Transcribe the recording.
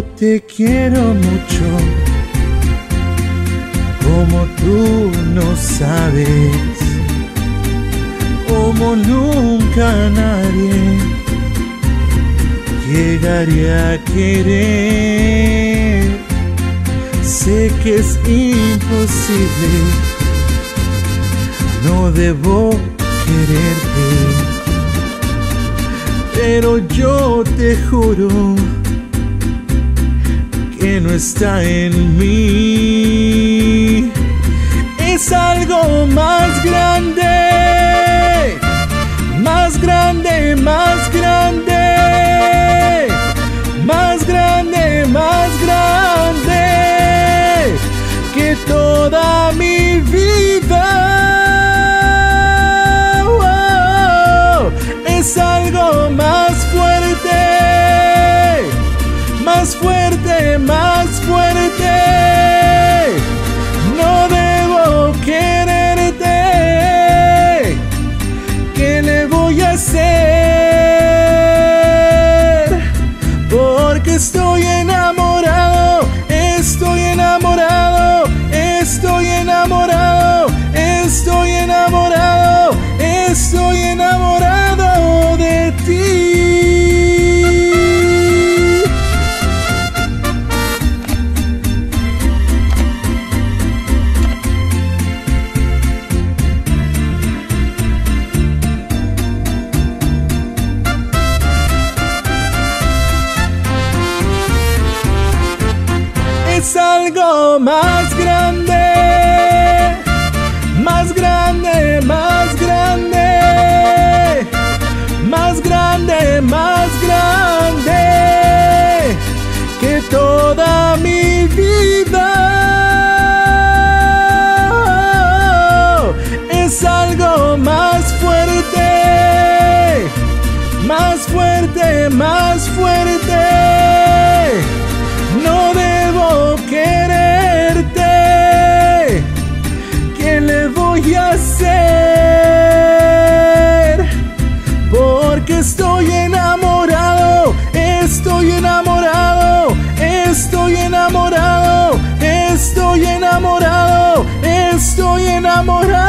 Te quiero mucho, como tú no sabes, como nunca nadie llegaría a querer. Sé que es imposible, no debo quererte, pero yo te juro no está en mí. Es algo más grande, más grande, más grande, más grande, más grande que toda mi enamorado de ti. es algo más grande, fuerte, más fuerte. No debo quererte. ¿Qué le voy a hacer? Porque estoy enamorado, estoy enamorado, estoy enamorado, estoy enamorado, estoy enamorado.